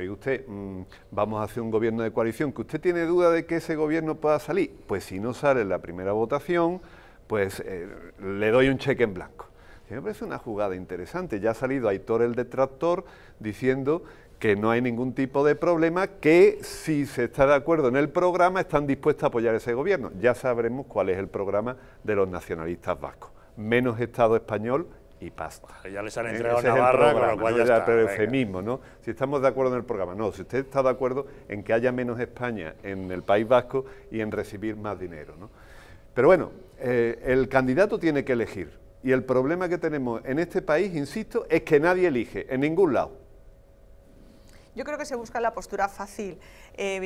y usted, mm, vamos a hacer un gobierno de coalición, que usted tiene duda de que ese gobierno pueda salir, pues si no sale en la primera votación, pues eh, le doy un cheque en blanco. me parece una jugada interesante. Ya ha salido Aitor el detractor diciendo que no hay ningún tipo de problema, que si se está de acuerdo en el programa están dispuestos a apoyar ese gobierno. Ya sabremos cuál es el programa de los nacionalistas vascos. Menos Estado español y pasta. Ya les han entregado Navarra, con lo cual ya está. Pero eufemismo, ¿no? Si estamos de acuerdo en el programa, no. Si usted está de acuerdo en que haya menos España en el País Vasco y en recibir más dinero, ¿no? Pero bueno, eh, el candidato tiene que elegir. Y el problema que tenemos en este país, insisto, es que nadie elige en ningún lado. Yo creo que se busca la postura fácil. Eh,